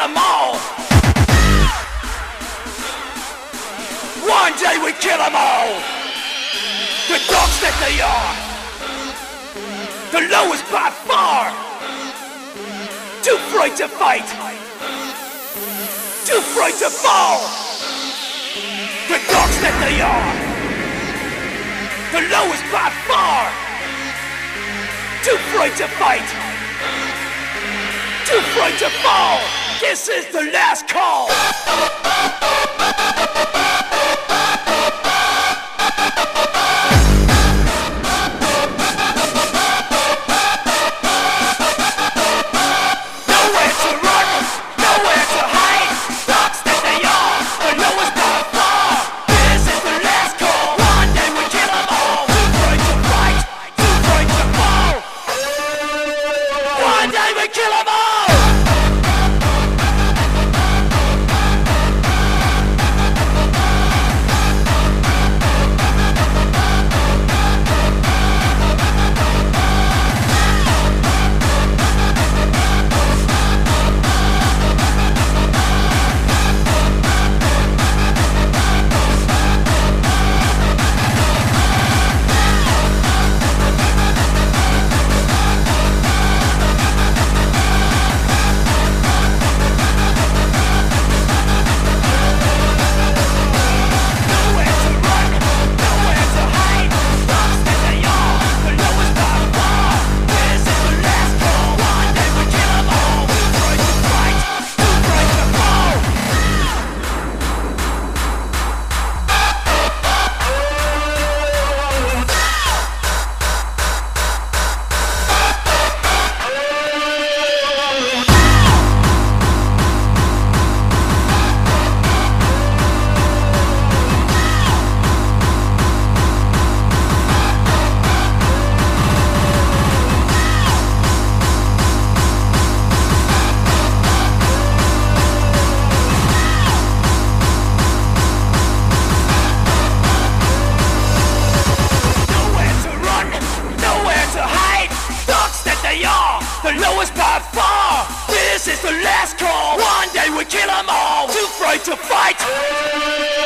them all. One day we kill them all. The dogs that they are. The lowest by far. Too afraid to fight. Too afraid to fall. The dogs that they are. The lowest by far. Too afraid to fight too afraid to fall. This is the last call. Fight to fight!